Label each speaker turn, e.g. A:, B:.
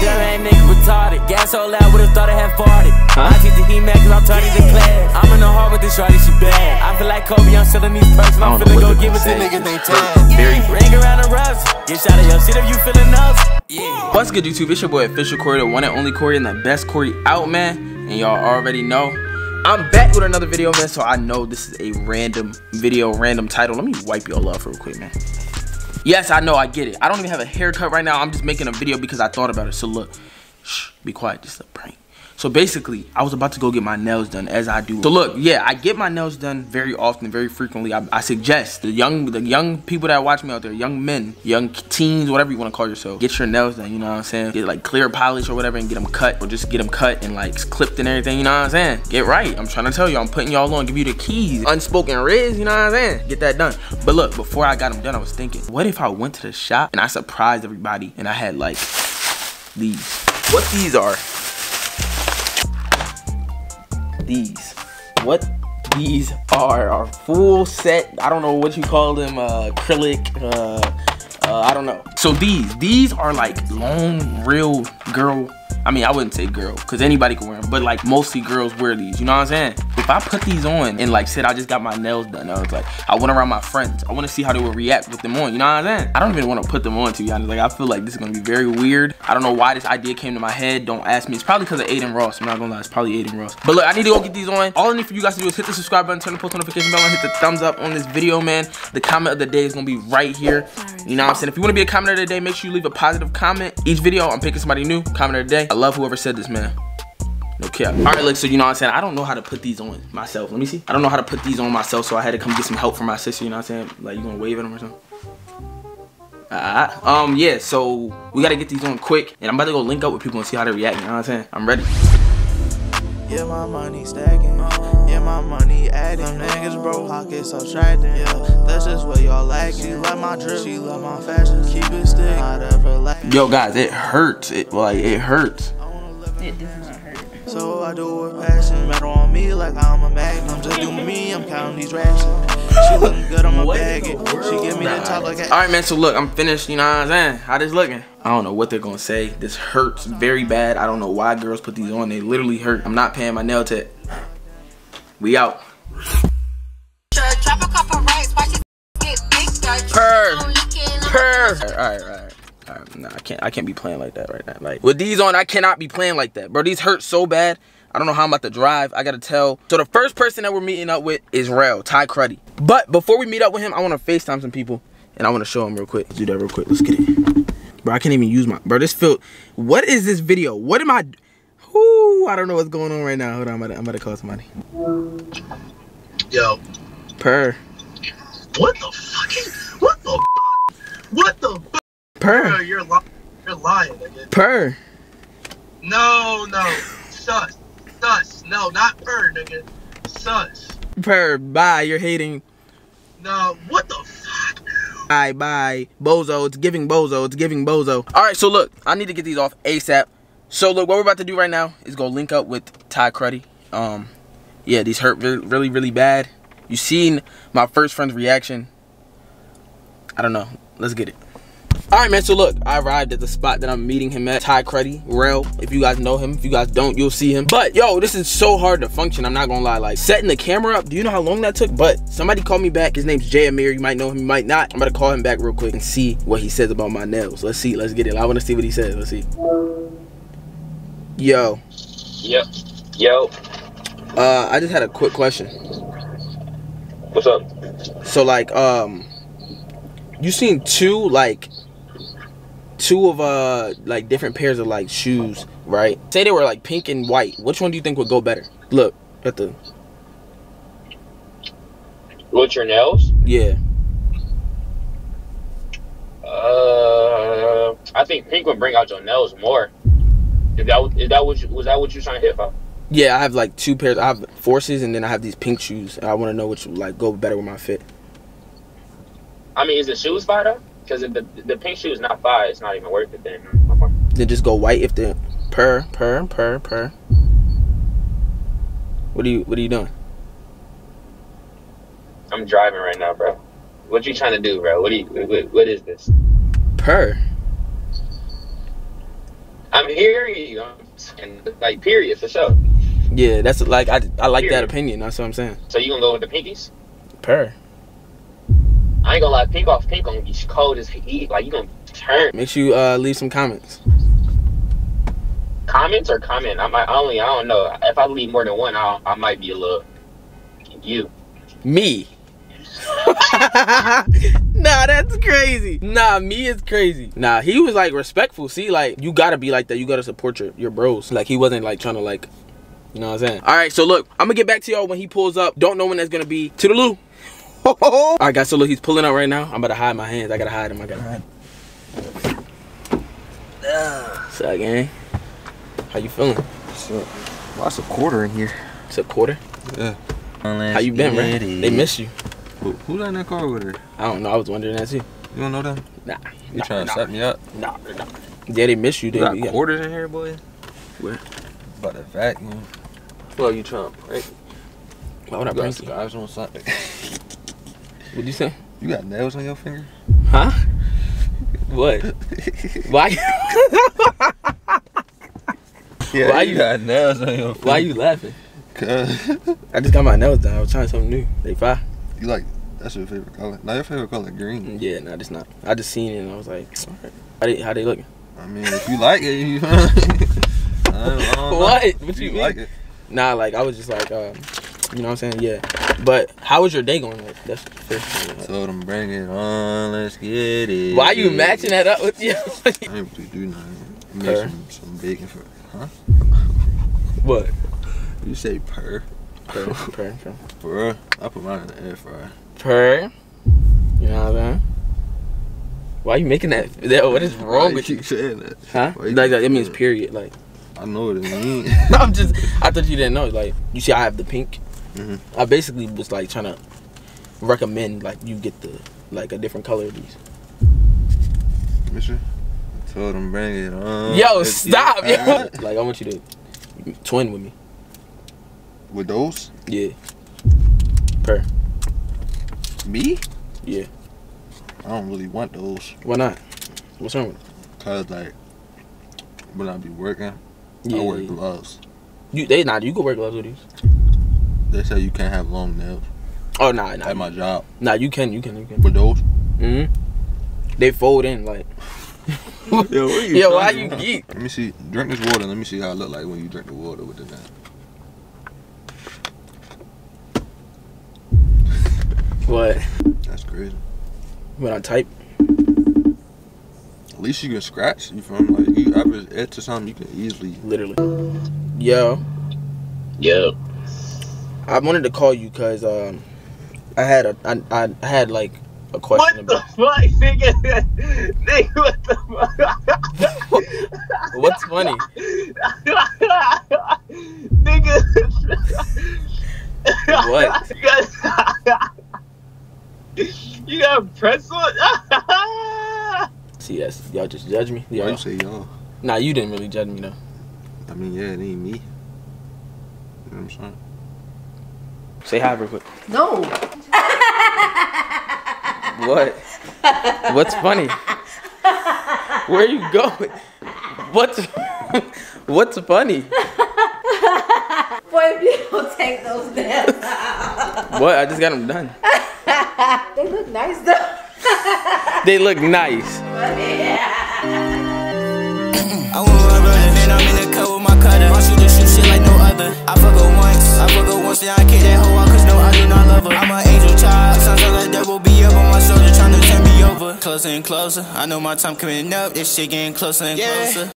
A: Dumb nigga retarded. Gas so loud, would've thought I had farted.
B: Huh?
A: I teach the heat cause I'm turning the class. I'm in the heart with this shorty, she bad. I feel like Kobe, I'm selling these.
B: I
A: I'm finna go give it to niggas they tag.
B: Very-
A: Ring around the rust. Get shot at your shit if you feeling us. Yeah.
B: What's good, YouTube? It's your boy, Official Coury, the one and only Coury, and the best Coury out, man. And y'all already know. I'm back with another video, man. So I know this is a random video, random title. Let me wipe y'all off real quick, man. Yes, I know, I get it. I don't even have a haircut right now. I'm just making a video because I thought about it. So look, shh, be quiet. Just. So basically, I was about to go get my nails done as I do. So look, yeah, I get my nails done very often, very frequently. I, I suggest the young, the young people that watch me out there, young men, young teens, whatever you want to call yourself, get your nails done. You know what I'm saying? Get like clear polish or whatever, and get them cut, or just get them cut and like clipped and everything. You know what I'm saying? Get right. I'm trying to tell you, I'm putting y'all on, give you the keys, unspoken riz. You know what I'm saying? Get that done. But look, before I got them done, I was thinking, what if I went to the shop and I surprised everybody and I had like these? What these are? These. What these are are full set. I don't know what you call them. Uh, acrylic. Uh, uh, I don't know. So these, these are like long, real girl. I mean, I wouldn't say girl, cause anybody can wear them, but like mostly girls wear these. You know what I'm saying? If I put these on and like said I just got my nails done, I was like, I went around my friends. I want to see how they would react with them on. You know what I'm saying? I don't even want to put them on to be honest. Like I feel like this is gonna be very weird. I don't know why this idea came to my head. Don't ask me. It's probably because of Adin Ross. I'm not gonna lie. It's probably Adin Ross. But look, I need to go get these on. All I need for you guys to do is hit the subscribe button, turn the post notification bell, and hit the thumbs up on this video, man. The comment of the day is gonna be right here. You know what I'm saying? If you want to be a commenter of the day, make sure you leave a positive comment. Each video, I'm picking somebody new. Commenter of the day. I love whoever said this, man. No cap. All right, look, so you know what I'm saying? I don't know how to put these on myself. Let me see. I don't know how to put these on myself, so I had to come get some help from my sister, you know what I'm saying? Like, you gonna wave at them or something? Alright. Um, yeah, so we gotta get these on quick, and I'm about to go link up with people and see how they react, you know what I'm saying? I'm ready.
C: Yeah, my money stacking. Yeah, my money adding. Them niggas broke pockets subtracting. Yeah, that's just what y'all lacking. She love my drip, she love my fashion. Keep it stick, not ever lacking.
B: Yo, guys, it hurts. It, like, it hurts.
D: It does not hurt.
C: So I do it with passion. Metal on me like I'm a magnum. Just do me, I'm counting these rations. She looking good, I'ma bag. She give me the top like a
B: All right, man. So look, I'm finished. You know what I'm saying? How this looking? I don't know what they're gonna say. This hurts very bad. I don't know why girls put these on. They literally hurt. I'm not paying my nail tech. We out.
E: Drop a couple racks, watch it get big.
B: Purr.
E: I'm
B: nah, I can't. I can't be playing like that right now. Like with these on, I cannot be playing like that, bro. These hurt so bad. I don't know how I'm about to drive. I gotta tell. So the first person that we're meeting up with is Rail, Ty Cruddy. But before we meet up with him, I want to Facetime some people, and I want to show them real quick. Let's do that real quick. Let's get it. Bro, I can't even use my. Bro, this feel. What is this video? What am I? Whoo! I don't know what's going on right now. Hold on, I'm about to, I'm about to call somebody.
F: Yo,
B: Purr.
F: what the fucking, what the, what the, Bro,
B: Purr.
F: you're lying, you're lying, nigga.
B: Purr.
F: No, no, sus, sus, no, not her, nigga, sus.
B: Purr. Bye. You're hating.
F: No, what the fuck?
B: Bye bye. Bozo. It's giving bozo. It's giving bozo. Alright, so look, I need to get these off ASAP. So look, what we're about to do right now is go link up with Ty Cruddy. Um yeah, these hurt really, really, really bad. You seen my first friend's reaction. I don't know. Let's get it. Alright man, so look, I arrived at the spot that I'm meeting him at. Ty Cruddy, Rel. If you guys know him, if you guys don't, you'll see him. But yo, this is so hard to function, I'm not gonna lie. Like setting the camera up, do you know how long that took? But somebody called me back. His name's Jay Amir. You might know him, you might not. I'm gonna call him back real quick and see what he says about my nails. Let's see, let's get it. I wanna see what he says. Let's see. Yo,
G: Yep. Yo,
B: uh, I just had a quick question.
G: what's up?
B: So like, um, you seen two like two of uh like different pairs of like shoes, right? Say they were like pink and white. Which one do you think would go better? Look at the
G: What's your nails?
B: yeah.
G: Uh, I think pink would bring out your nails more. Is that is that what you, was that what you trying to hit for?
B: Yeah, I have like two pairs. I have forces and then I have these pink shoes. I want to know which would like go better with my fit.
G: I mean, is the shoes fire though? Because if the the pink shoe is not fire, it's not even worth it then.
B: Then just go white if the per per per per. What are you What are you doing?
G: I'm driving right now, bro. What you trying to do, bro? What do you? What, what is this?
B: Per.
G: I'm hearing you. I'm saying, like, period, for sure.
B: Yeah, that's like I I like that opinion. That's what I'm saying.
G: So you gonna go with the pinkies?
B: Per.
G: I ain't gonna lie, pink off pink gonna be cold as heat. Like, you gonna turn.
B: Make sure you uh, leave some comments.
G: Comments or comment? I might only, I don't know. If I leave more than one, I, I might be a little. You.
B: Me. nah, that's crazy. Nah, me is crazy. Nah, he was like respectful. See, like you gotta be like that. You gotta support your, your bros. Like he wasn't like trying to like, you know what I'm saying? All right, so look, I'm gonna get back to y'all when he pulls up. Don't know when that's gonna be. To the loo. All right, guys. So look, he's pulling up right now. I'm about to hide my hands. I gotta hide him. I gotta hide. What's up, gang? How you feeling?
H: What's Lots of quarter in here.
B: It's a quarter.
H: Yeah.
B: How you been, bro? They miss you.
H: Who, who's in that car with her?
B: I don't know. I was wondering that too.
H: You don't know them?
B: Nah.
H: You
B: nah,
H: trying to
B: nah,
H: set me up?
B: Nah, nah. Yeah, they miss you. They,
H: You got quarters in here, boy?
B: Where?
H: About to vacuum. Well, you trying to prank?
B: Why would I
H: You got
B: prank you?
H: scars on something.
B: What'd you say?
H: You got nails on your finger?
B: Huh? What? Why?
H: Yeah,
B: Why
H: you
B: you-
H: got nails on your finger?
B: Why you laughing?
H: Cause
B: I just got my nails done. I was trying something new. They fine.
H: you like that's your favorite color. Now your favorite color green.
B: Yeah, no, it's not. I just seen it and I was like, alright. How they how they looking?
H: I mean, if you like it, you. I don't, I don't know.
B: What? What you
H: you
B: mean?
H: like it?
B: Nah, like I was just like, um, you know what I'm saying? Yeah. But how was your day going? Like, that's the first thing. Like,
H: Told them bring it on, let's get it.
B: why you matching that up with you?
H: I ain't really do nothing. Make
B: Purr.
H: some, some bacon for, huh?
B: what?
H: You say purr?
B: Per, per, per.
H: For real? I put mine in the air fryer.
B: Per. You know what I'm saying? Why you making that? what is wrong with you?
H: keep saying that?
B: Huh?
H: You
B: Like that? It means period. Like
H: I know what it means.
B: I'm just. I thought you didn't know. Like you see, I have the pink.
H: Mhm.
B: I basically was like trying to recommend like you get the like a different color of these.
H: Mister? I told him bring it on.
B: Yo, stop, yo. Like I want you to twin with me.
H: With those?
B: Yeah. Per.
H: Me?
B: Yeah.
H: I don't really want those.
B: Why not? What's wrong with it?
H: Cause like, when I be working,
B: Yeah.
H: I wear gloves.
B: You they not. You can wear gloves with these.
H: They say you can't have long nails
B: Oh nah nah.
H: at my job.
B: Nah, you can. You can. You can.
H: With those?
B: hmm They fold in like.
H: Yo, what you
B: Yo, why
H: talking
B: you geek?
H: Let me see. Drink this water. Let me see how it look like when you drink the water with the nail.
B: What?
H: That's crazy.
B: When I type.
H: At least you can scratch. You from like you ever etch or something, you can easily.
B: Literally. Yo.
G: Yeah.
B: I wanted to call you because um, I had a I, I I had like a question
F: What the fuck, nigga? nigga, what the fuck?
B: what's funny.
F: nigga.
B: What?
F: You got, you got a pretzel?
B: See, that's y'all just judge me.
H: Why
B: Yeah.
H: you say y'all?
B: Nah, you didn't really judge me though.
H: I mean, yeah, it ain't me. You know what I'm saying?
B: Say hi real quick.
D: No.
B: What? What's funny? Where you going? What's What's funny?
D: Boy, if you don't take those nails out.
B: What? I just got them done.
D: They look nice though.
B: They look nice.
A: I want my brother, then I'm in the cut with my cutter. My shooter shoot shit like no other. I fuck her once, then I kick that hoe out, cause no, I do not love her. I'm an angel child, sounds like the devil be up on my shoulder, trying to turn me over. Closer and closer, I know my time coming up, this shit getting closer and closer.